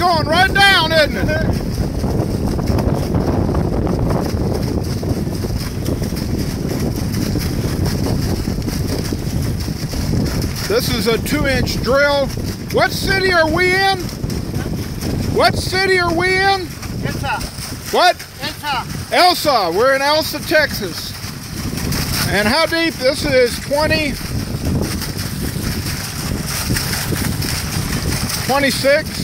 going right down, isn't it? This is a two inch drill. What city are we in? What city are we in? Elsa. What? Elsa. Elsa. We're in Elsa, Texas. And how deep? This is 20, 26.